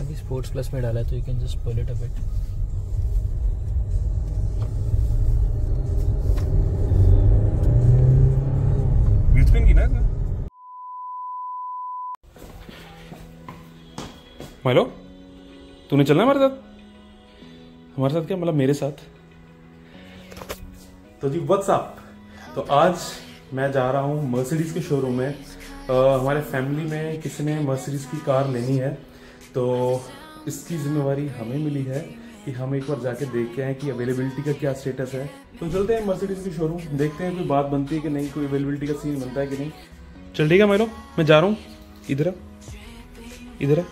अभी sports plus में डाला है तो you can just pull it uh ना इसमें? हेलो तूने चलना हमारे साथ? हमारे साथ क्या? मतलब मेरे साथ? तो जी व्हाट्सअप तो आज मैं जा रहा हूँ मर्सिडीज के शोरूम में। अ, हमारे फैमिली में किसी ने मर्सिडीज की कार लेनी है। तो इसकी जिम्मेवारी हमें मिली है कि हम एक बार जाके देख के आए कि अवेलेबिलिटी का क्या स्टेटस है। तो चलते हैं मर्सिडीज के शोरूम देखते हैं कोई बात बनती है कि नहीं, कोई अवेलेबिलिटी का सीन बनता है कि नहीं। चल ठीक है मैं मैं जा रहा हूँ। इधर इधर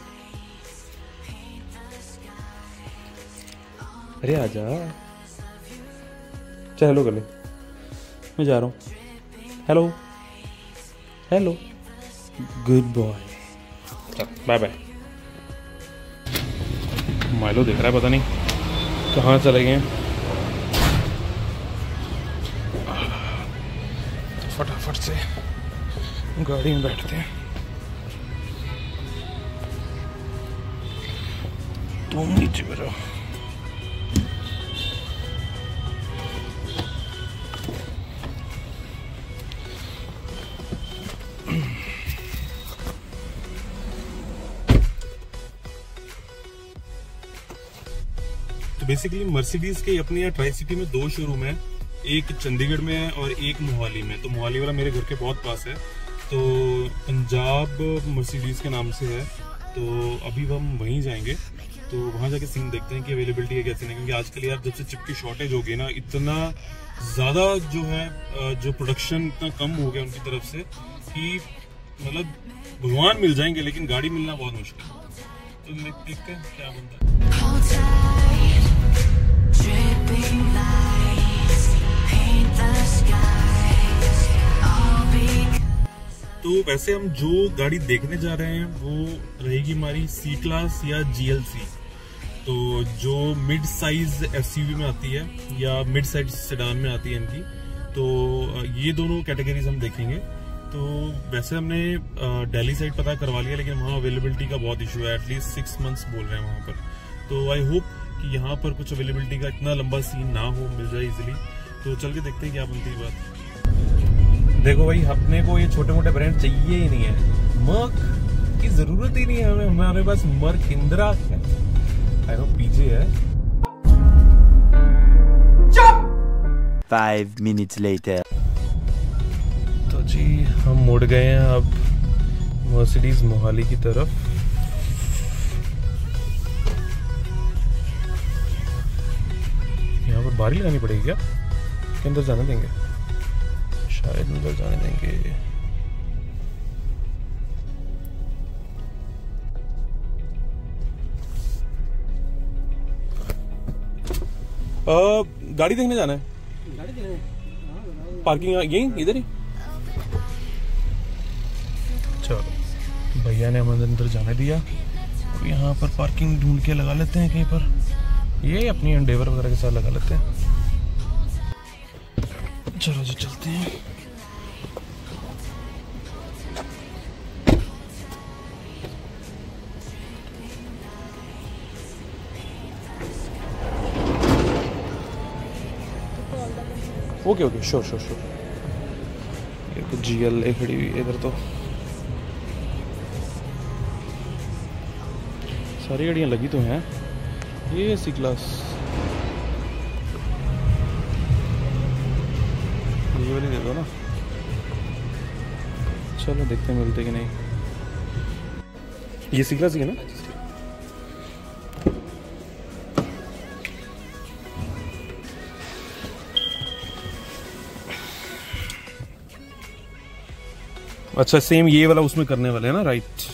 अरे आजा। चल हेलो कर ले मैं जा रहा हूँ। Hello hello good boy bye bye Milo दिख रहा है, पता नहीं कहाँ चले गए तो फटाफट से गाड़ी में बैठते हैं। तुम नीचे बैठो। बेसिकली मर्सिडीज के अपने यहाँ ट्राई सिटी में दो शोरूम है। एक चंडीगढ़ में है और एक मोहाली में। तो मोहाली वाला मेरे घर के बहुत पास है। तो पंजाब मर्सिडीज के नाम से है। तो अभी हम वहीं जाएँगे। तो वहाँ जाके सीन देखते हैं कि अवेलेबिलिटी है कैसे नहीं क्योंकि आजकल यार जब से चिप की शॉर्टेज हो गई ना, इतना ज़्यादा जो है जो प्रोडक्शन इतना कम हो गया उनकी तरफ़ से कि मतलब भगवान मिल जाएँगे, लेकिन गाड़ी मिलना बहुत मुश्किल है। तो देख- देखते हैं क्या बनता है। तो वैसे हम जो गाड़ी देखने जा रहे हैं, वो रहेगी हमारी सी क्लास या जीएलसी तो जो मिड साइज़ एसयूवी में आती है या मिड साइज़ सेडान में आती है इनकी तो ये दोनों कैटेगरीज हम देखेंगे। तो वैसे हमने दिल्ली साइड पता करवा लिया, लेकिन वहाँ अवेलेबिलिटी का बहुत इशू है एटलीस्ट सिक्स मंथ्स बोल रहे हैं वहाँ पर। तो आई होप कि यहाँ पर कुछ अवेलेबिलिटी का इतना लंबा सीन ना हो मिल जाए इजिली तो चल के देखते हैं क्या बनती है बात। देखो भाई अपने को ये छोटे मोटे ब्रांड चाहिए ही नहीं है। मर्क की ज़रूरत ही नहीं है हमें। हमारे पास मर्क इंदिरा है। आई नो पीछे है। Five minutes later. तो जी हम मुड़ गए हैं अब मर्सिडीज मोहाली की तरफ़। बारी लगानी पड़ेगी क्या? के अंदर जाने देंगे? शायद अंदर जाने देंगे। अ, गाड़ी देखने जाना है। पार्किंग यहीं इधर ही? चलो भैया ने हमें अंदर जाने दिया। अब यहाँ पर पार्किंग ढूंढ के लगा लेते हैं कहीं पर। ये अपनी एंडेवर वगैरह के साथ लगा लेते हैं। चलो जी, चलते हैं। Okay okay sure sure sure ये जी एल ए खड़ी हुई इधर तो। सारी गाड़ियाँ लगी तो हैं। ये सी क्लास ये वाली दे दो ना। चलो देखते हैं, मिलते कि नहीं। ये सी क्लास ही है ना? अच्छा सेम ये वाला उसमें करने वाले हैं ना राइट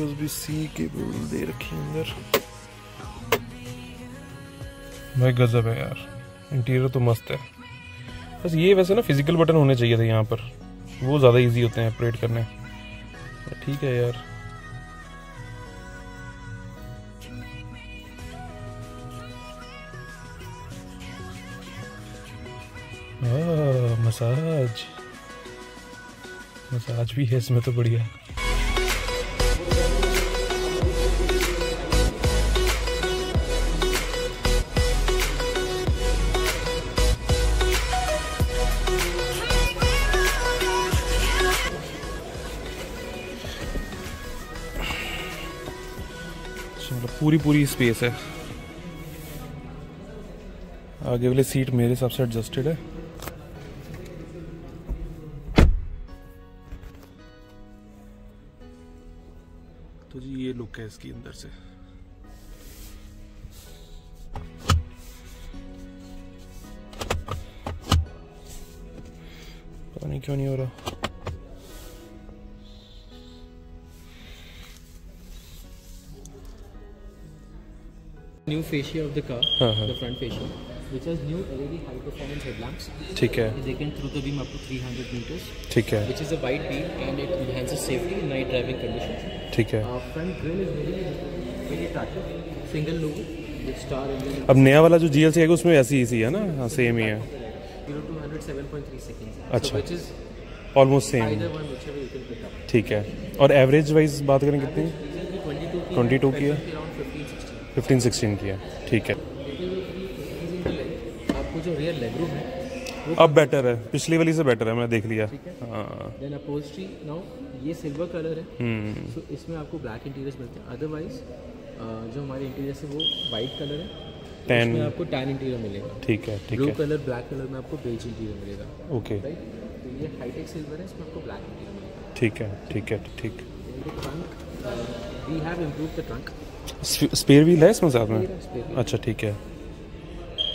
यूएसबी सी केबल दे रखी है अंदर। भाई, गजब है यार। इंटीरियर तो मस्त है। बस ये वैसे ना फ़िज़िकल बटन होने चाहिए थे यहाँ पर। वो ज़्यादा इजी होते हैं ऑपरेट करने। ठीक है यार। मसाज। मसाज भी है इसमें तो बढ़िया। पूरी पूरी स्पेस है। आगे वाली सीट मेरे हिसाब से एडजस्टेड है। तो जी ये लुक है इसकी अंदर से। पता नहीं क्यों नहीं हो रहा। New fascia of the car the front fascia which has new LED high performance headlamps ठीक है. They can through the beam up to 300 metres ठीक है. Which is a white beam and it enhances safety in night driving conditions ठीक है. Front grille is very very attractive single logo अब नया वाला जो GLC है उसमें ऐसी ही है ना? हाँ, सेम ही है. अच्छा. ऑलमोस्ट सेम ठीक है. और एवरेज वाइज बात करें कितनी? 22 की है. फिफ्टीन सिक्सटीन की है। ठीक है। आपको जो रियर लेगरूम है अब बेटर है। पिछली वाली से बेटर है मैं देख लिया। है। हाँ। देन नाउ ये सिल्वर कलर है। हम्म। सो इसमें आपको ब्लैक इंटीरियर्स मिलते हैं। अदरवाइज़ जो हमारे इंटीरियर्स है वो वाइट कलर है। Tan- उसमें आपको टैन इंटीरियर मिलेगा। ठीक है ठीक ब्लू है। कलर ब्लैक कलर में आपको बेज इंटीरियर मिलेगा। ओके तो ये हाईटेक सिल्वर है इसमें आपको ब्लैक इंटीरियर मिलेगा। ठीक है ठीक है ठीक। We have improve the trunk spare wheel है इसमें साथ में अच्छा ठीक है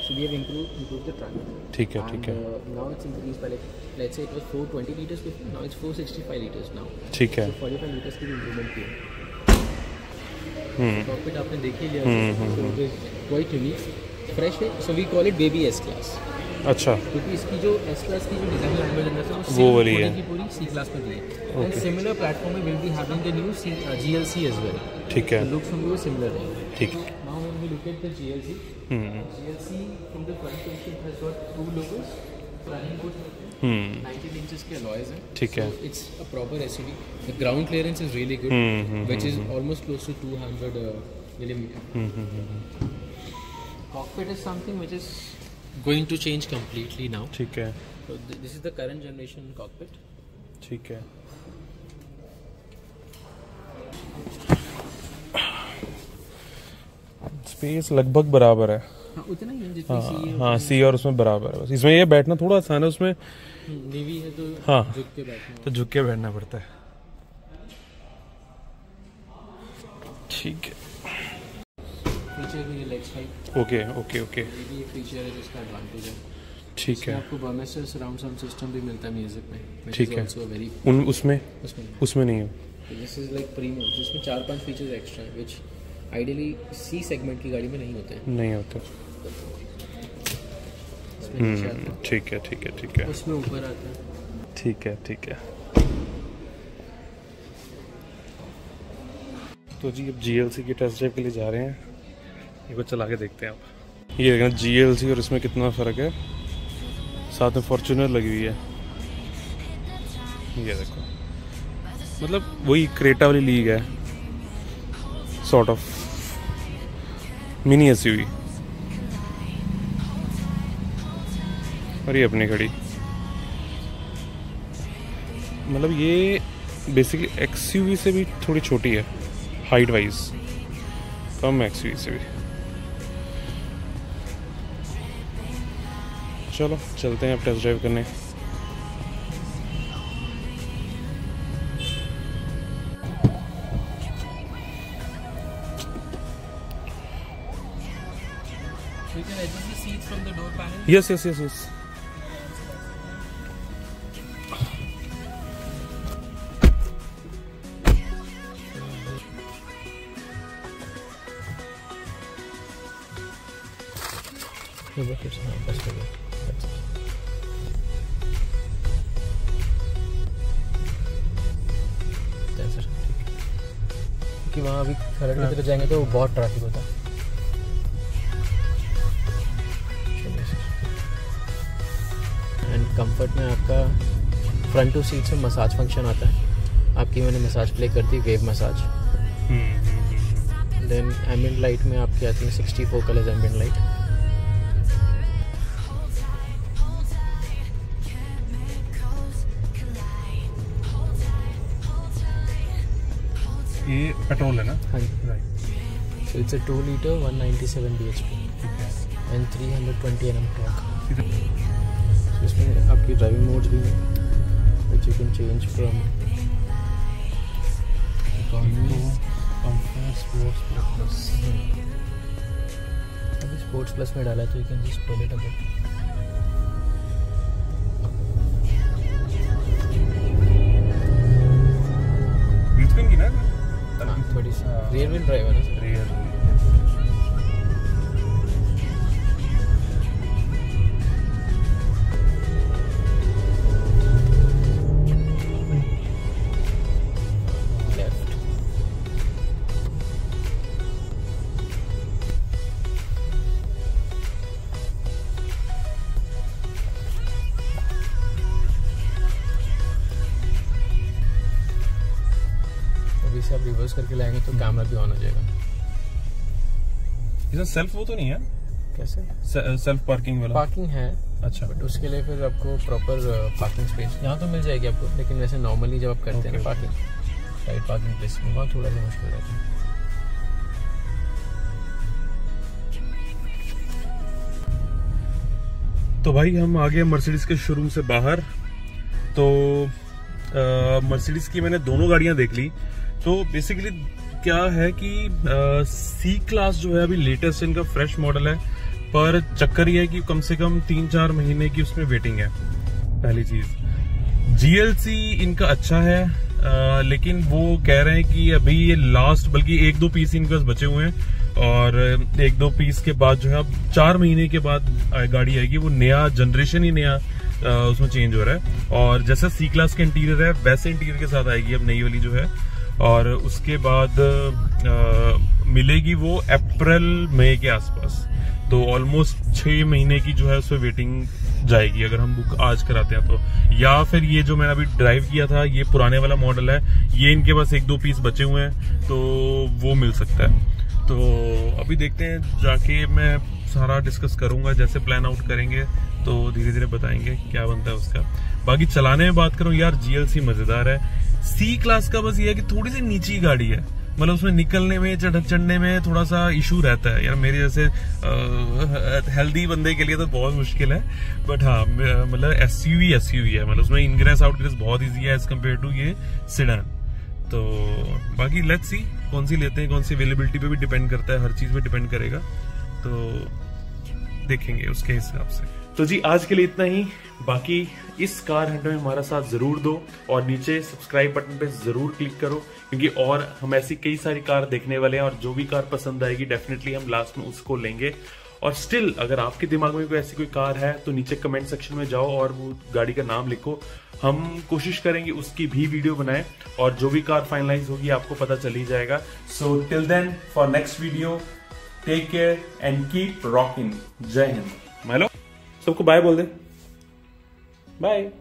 So we have improved, improved the trunk. ठीक है ठीक है uh, now it's increased by like, let's say it was 420 liters before, now it's 465 liters now. ठीक है So 45 liters की improvement की है. Cockpit आपने देख ही लिया quite unique. Fresh है, so we call it baby S class. अच्छा क्योंकि इसकी जो S class की जो डिज़ाइन लैंग्वेज अंदर से वो वाली है। पूरी C class में दी है. And similar platform में having the new C, uh, GLC as well. ठीक है। लुक्स उनके भी सिमिलर है। ठीक। है now when we look at the GLC GLC from the front position has got two logos running good hmm. 19 inches के alloys है। ठीक है। It's a proper SUV the ground clearance is really good which is almost close to 200 millimetre hmm hmm. Cockpit is something which is going to change completely now ठीक है। This is the current generation cockpit ठीक है। Space लगभग बराबर है। हाँ उतना ही है हाँ सी हाँ सी और उसमें बराबर है। बस इसमें ये बैठना थोड़ा आसान है उसमें नेवी है तो हाँ। झुक के बैठना। तो झुक के बैठना पड़ता है। ठीक है। ओके ओके ओके ये भी एक फीचर है जिसका एडवांटेज है। ठीक है। आपको बर्मेस्टर सराउंड साउंड सिस्टम भी मिलता है म्यूज़िक में ठीक है। उन उसमें? उसमें। नहीं है। दिस इज़ लाइक प्रीमियम जिसमें चार पाँच फीचर्स एक्स्ट्रा हैं व्हिच आइडियली सी सेगमेंट की गाड़ी में नहीं होते हैं। नहीं होता। हम्म, ठीक है ठीक है ठीक है। उसमें ऊपर आता है। ठीक है ठीक है। तो जी अब जीएलसी की टेस्ट ड्राइव के लिए जा रहे हैं। एक बार चला के देखते हैं आप ये देखना जीएलसी और इसमें कितना फ़र्क है। साथ में फॉर्चूनर लगी हुई है। ये देखो। मतलब वही क्रेटा वाली लीग है। सॉर्ट ऑफ़ मिनी एसयूवी और ये अपनी खड़ी मतलब ये बेसिकली एक्सयूवी से भी थोड़ी छोटी है हाइट वाइज कम एक्सयूवी से भी। चलो, चलते हैं अब टेस्ट ड्राइव करने। From the door panel. Yes yes yes yes ये बस इट्स हाँ बस हो गया That's it. That's क्योंकि वहाँ अभी खरड़ की तरफ़ जाएँगे तो बहुत ट्रैफ़िक होता है कंफर्ट में आपका फ्रंट टू सीट से मसाज फ़ंक्शन आता है। आपकी मैंने मसाज प्ले कर दी wave massage then ambient light में आपकी आती है 64 कलर्स एम्बियंट लाइट ये पेट्रोल है ना? हाँ जी। Right So it's a 2 liter 197 bhp ठीक है। and 320 nm torque. So इसमें आपकी ड्राइविंग मोड भी है you can change from sports plus में डाला तो यू कैन जस्ट टॉयलेट अब थोड़ी सा रियर व्हील ड्राइवर है रिवर्स करके लाएँगे तो कैमरा भी ऑन हो जाएगा। इसमें सेल्फ वो तो नहीं है? कैसे? सेल्फ पार्किंग वाला। पार्किंग है अच्छा। बट उसके लिए फिर आपको प्रॉपर पार्किंग स्पेस यहाँ तो मिल जाएगी आपको लेकिन वैसे नॉर्मली जब आप करते हैं Okay, ना पार्किंग राइट पार्किंग प्लेस में वहाँ थोड़ा सा मुश्किल रहता है। तो भाई हम आ गए मर्सिडीज के शोरूम से बाहर तो मर्सिडीज की मैंने दोनों गाड़ियाँ देख ली। तो बेसिकली क्या है कि सी क्लास जो है अभी लेटेस्ट इनका फ्रेश मॉडल है पर चक्कर ये है कि कम से कम तीन चार महीने की उसमें वेटिंग है पहली चीज़। जीएलसी इनका अच्छा है अ, लेकिन वो कह रहे हैं कि अभी ये लास्ट बल्कि एक दो पीस इनके पास बचे हुए हैं और एक दो पीस के बाद जो है अब चार महीने के बाद आ- गाड़ी आएगी वो नया जनरेशन ही नया अ, उसमें चेंज हो रहा है। और जैसा सी क्लास के इंटीरियर है वैसे इंटीरियर के साथ आएगी अब नई वाली जो है और उसके बाद अ, मिलेगी वो अप्रैल मई के आसपास। तो ऑलमोस्ट छह महीने की जो है उसमें वेटिंग जाएगी अगर हम बुक आज कराते हैं तो। या फिर ये जो मैंने अभी ड्राइव किया था ये पुराने वाला मॉडल है ये इनके पास एक दो पीस बचे हुए हैं तो वो मिल सकता है। तो अभी देखते हैं जाके मैं सारा डिस्कस करूँगा जैसे प्लान आउट करेंगे तो धीरे धीरे बताएँगे क्या बनता है उसका। बाकी चलाने में बात करूँ यार जीएलसी मज़ेदार है। सी क्लास का बस ये है कि थोड़ी सी नीची गाड़ी है। मतलब उसमें निकलने में, चढ़, चढ़ने में थोड़ा सा इशू रहता है। यार मेरे जैसे हेल्दी बंदे के लिए तो बहुत मुश्किल है। बट हाँ मतलब S U V S U V है। मतलब उसमें इनग्रेस आउटग्रेस बहुत ईजी है एज कंपेयर टू ये सिडान तो बाकी लेट्स सी कौन सी लेते हैं, कौन सी अवेलेबिलिटी पे भी डिपेंड करता है, हर चीज़ पे डिपेंड करेगा। तो देखेंगे उसके हिसाब से। तो जी, आज के लिए इतना ही। बाकी इस कार हंट में हमारा साथ ज़रूर दो और नीचे सब्सक्राइब बटन पे ज़रूर क्लिक करो, क्योंकि और हम ऐसी कई सारी कार देखने वाले हैं और जो भी कार पसंद आएगी डेफिनेटली हम लास्ट में उसको लेंगे। और स्टिल अगर आपके दिमाग में कोई ऐसी कोई कार है तो नीचे कमेंट सेक्शन में जाओ और वो गाड़ी का नाम लिखो। हम कोशिश करेंगे उसकी भी वीडियो बनाएँ और जो भी कार फाइनलाइज होगी, आपको पता चल ही जाएगा। So till then for next video take care and keep rocking जय हिंद। हेलो सबको बाय बोल दे। बाय